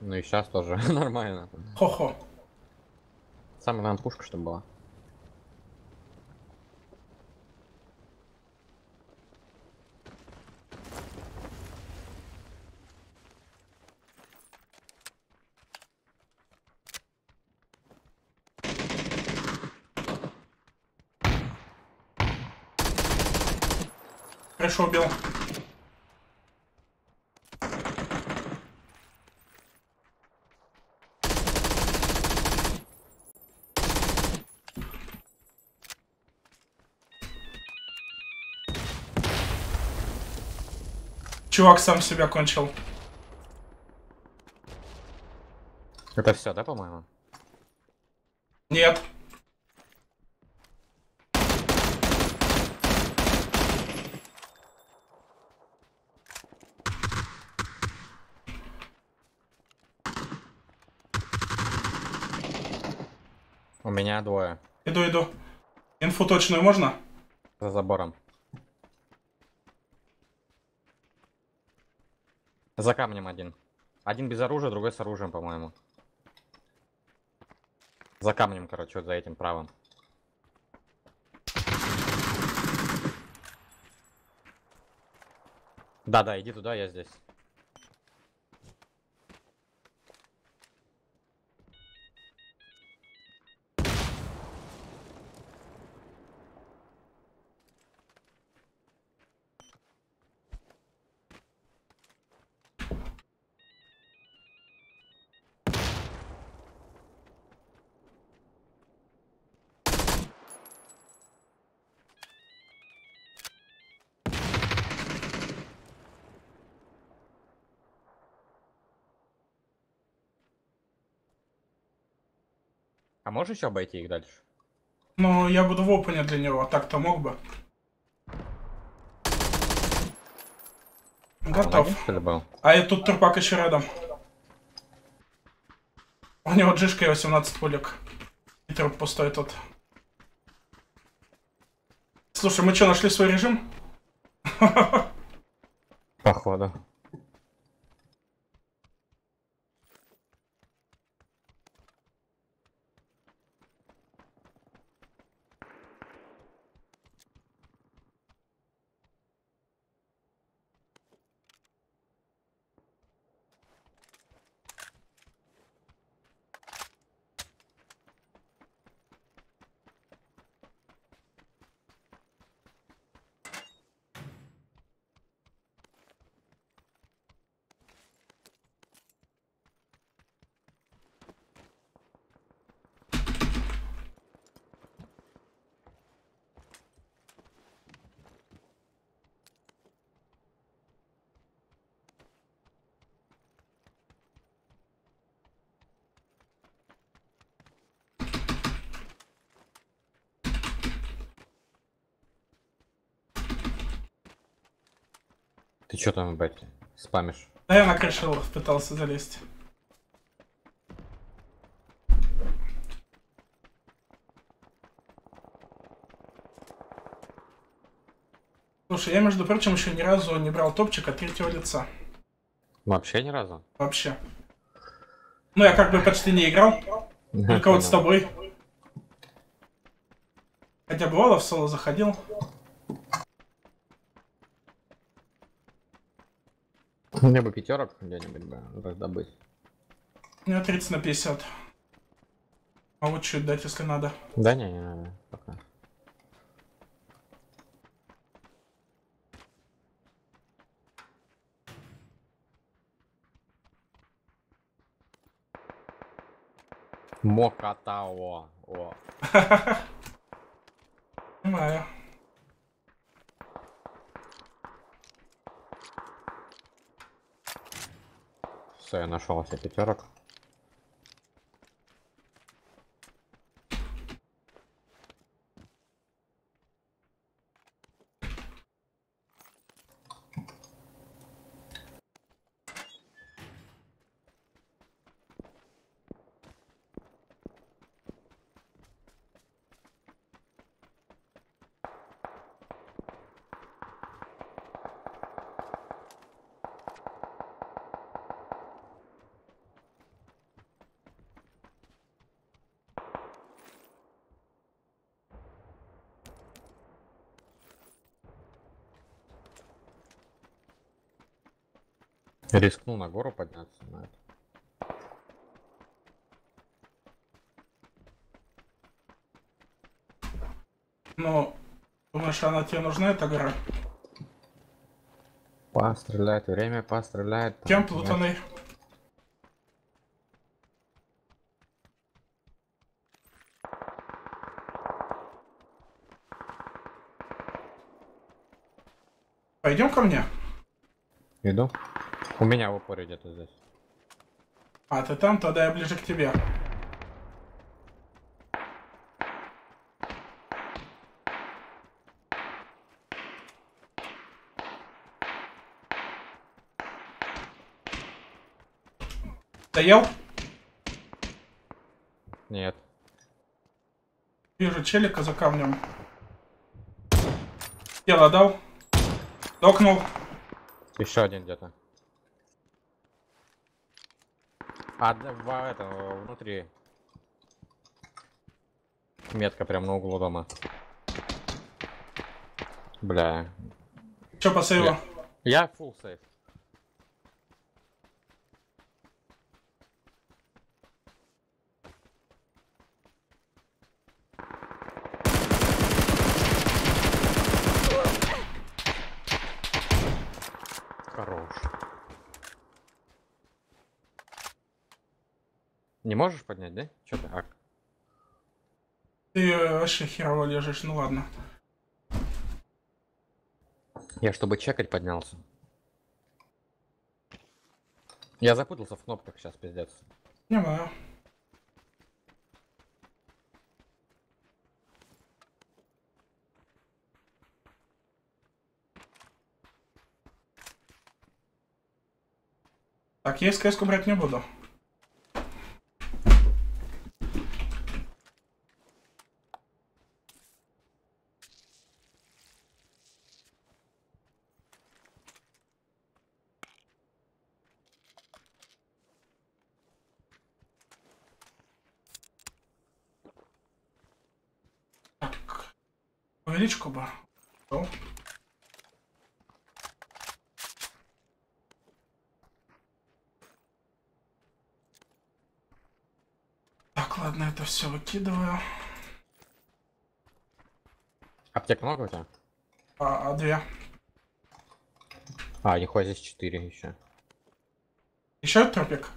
Ну и сейчас тоже нормально. Хо-хо. Самая главная пушка, чтобы была. Хорошо убил. Чувак сам себя кончил. Это все, да, по-моему? Нет. У меня двое. Иду, иду. Инфу точную можно? За забором. За камнем один. Один без оружия, другой с оружием, по-моему. За камнем, короче, вот за этим правым. Да-да, иди туда, я здесь. А можешь еще обойти их дальше? Ну, я буду в опене для него, а так-то мог бы. А, Готов. ли, был? А и тут трупак еще рядом. У него джишка и 18 пулек. И труп пустой тут. Слушай, мы что, нашли свой режим? Походу. Ты что там, блядь, спамишь? Да я на крышу пытался залезть. Слушай, я, между прочим, еще ни разу не брал топчик от третьего лица. Вообще ни разу? Вообще. Ну, я как бы почти не играл. Только вот с тобой. Хотя бывало в соло заходил. Мне бы пятерок где-нибудь бы раздобыть. У меня 30 на 50. А вот чуть дать, если надо. Да не, не надо, пока. Мокатао. О. Понимаю. Все, я нашел себе пятерок. Рискнул на гору подняться. на это. Ну, думаешь, она тебе нужна, эта гора? Постреляет, время постреляет. нет. плутаный? Пойдем ко мне. Иду. У меня в упоре где-то здесь. А, ты там, тогда я ближе к тебе. Доел? Нет. Вижу челика за камнем. Тело дал. Докнул. Еще один где-то. А, в, это, внутри. Метка прям на углу дома. Бля. Че по сейву? Я full сейф. Хорош. Не можешь поднять, да? Че ты? А, Ты э, вообще херово лежишь, ну ладно. я чтобы чекать поднялся. Я запутался в кнопках сейчас, пиздец. Понимаю. Так, я СКС брать не буду. Так. Увеличку бы. О. Так, ладно, это все выкидываю. Аптек много у тебя? А, а две. А, нихуя здесь 4 еще. Еще трупик?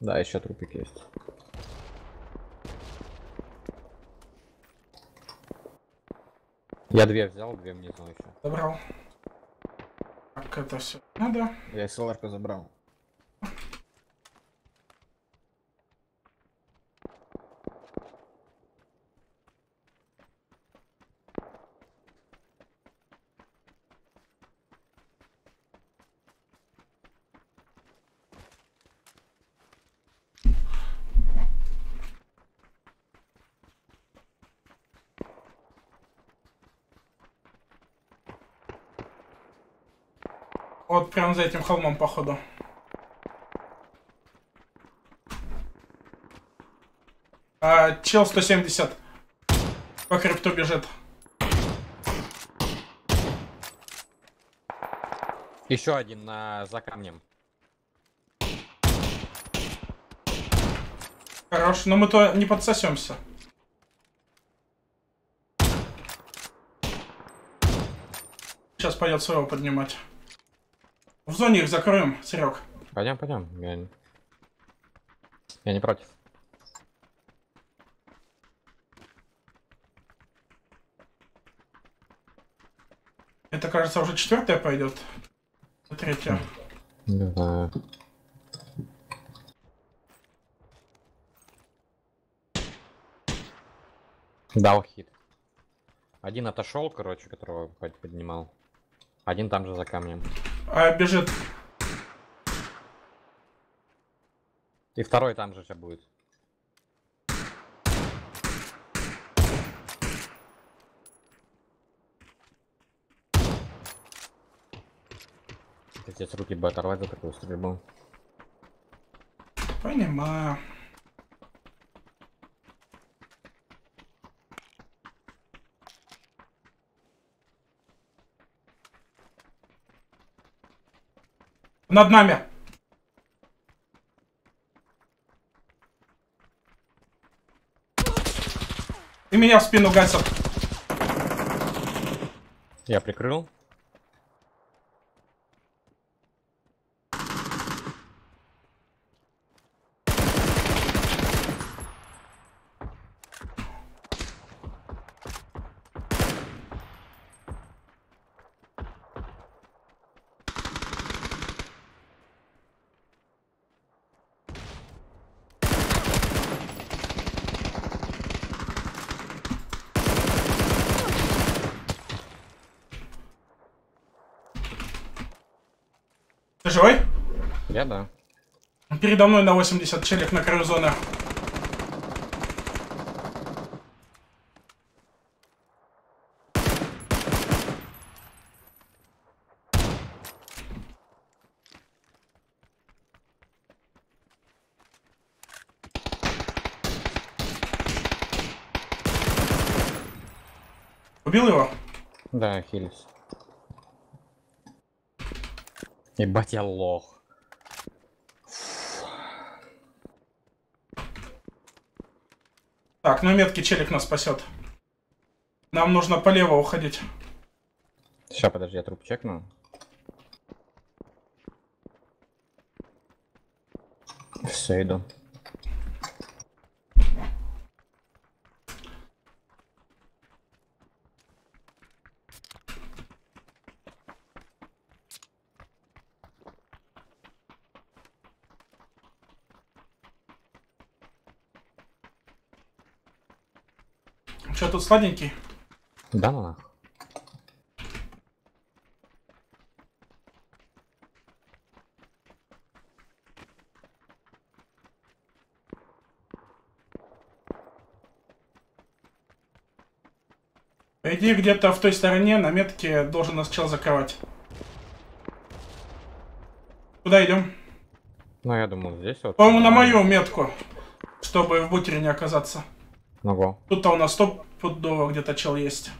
Да, еще трупик есть. Я две взял, две внизу еще. Забрал. Так, это все надо. Я СЛР забрал. Вот прям за этим холмом, походу. А, чел 170. По крипту бежит. Еще один на за камнем. Хорош, но мы то не подсосемся. Сейчас пойдет своего поднимать. В зоне их закроем, Серег. Пойдем, пойдем. Я... не- я не против. Это, кажется, уже четвертая пойдет. Третья. Не знаю. Дал хит. Один отошел, короче, которого поднимал. Один там же за камнем. А, бежит. И второй там же сейчас будет. Здесь руки бы оторвать за такую стрельбу. Понимаю. Над нами. И меня в спину гасят. Я прикрыл. Ты живой? Я да. Передо мной на 80 челик на краю зоны. Убил его? Да, хилис. Ебать я лох. Так, на метке челик нас спасет. Нам нужно полево уходить. Сейчас, подожди, я труп чекну. Все, иду. Что тут сладенький? Да, ну нахуй. Идее, где-то в той стороне на метке должен нас чел закрывать. Куда идем? Ну, я думал, здесь вот. По-моему, на мою метку, чтобы в бутере не оказаться. Ого. Тут-то у нас стопудово где-то чел есть.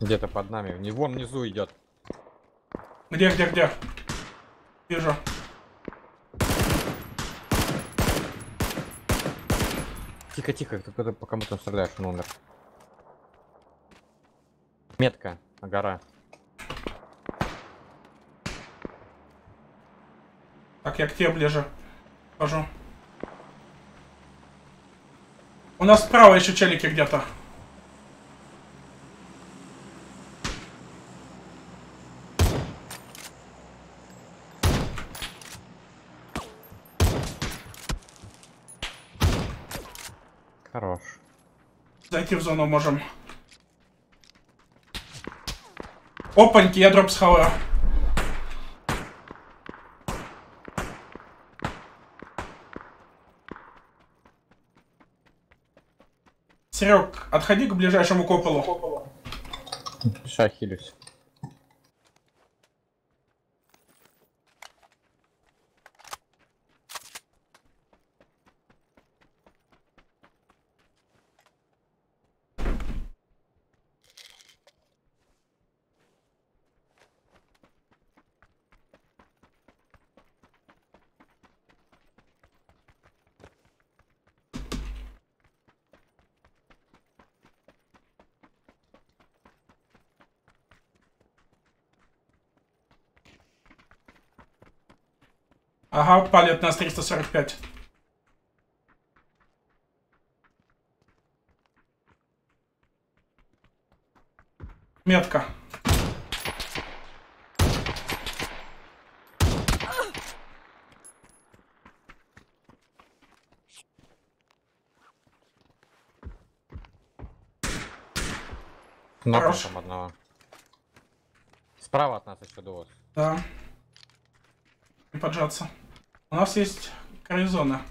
Где-то под нами. Не вон внизу идет. Где, где, где? Вижу. Тихо, тихо, ты куда- по кому там стреляешь, он умер. Метка, гора. Так, я к тебе ближе. Хожу. У нас справа еще челики где-то. Хорош. Зайти в зону можем. Опаньки, я дроп схаваю. Серег, отходи к ближайшему куполу. Сейчас хилюсь. Ага, палит нас 345. Метка. Нокнул Хорош. одного. Справа от нас еще дуос. Да поджаться. У нас есть коризона.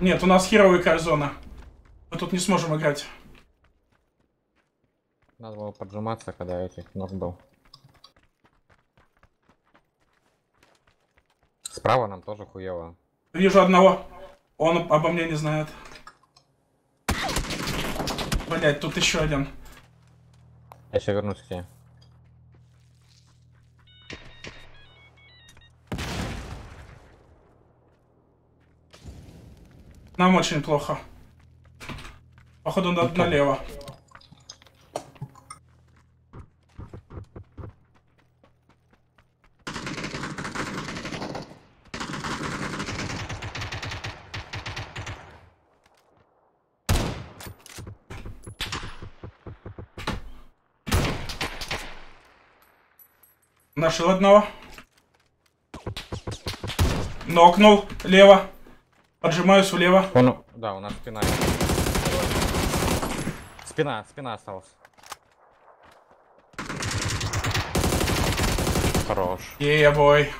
Нет, у нас херовая корзона. Мы тут не сможем играть. Надо было поджиматься, когда этих нож был. Справа нам тоже хуево. Вижу одного. Он обо мне не знает. Блять, тут еще один. Я еще вернусь к тебе. Нам очень плохо. Походу надо налево. Нашел одного. Нокнул. Лево. Поджимаюсь влево. Он, да, у нас спина. Спина, спина осталась. Хорош. Ебой.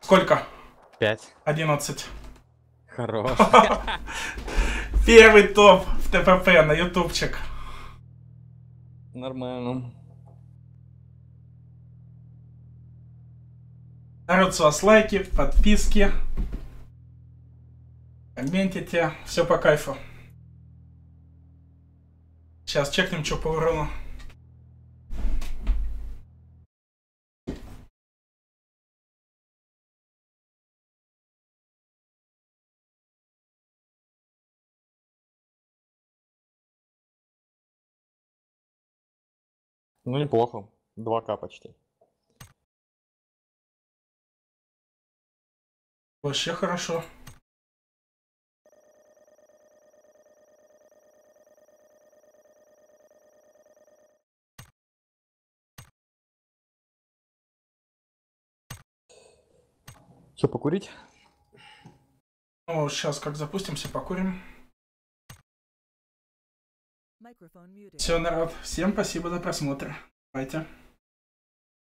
Сколько? Пять. 11. Хорош. Первый топ в ТПП на ютубчик. Нормально. Народ, с вас лайки, подписки. Комментите. Все по кайфу. Сейчас чекнем, что по урону. Ну неплохо. 2К почти. Вообще хорошо. Че, покурить? Ну, сейчас как запустимся, покурим. Все, народ, всем спасибо за просмотр. Давайте.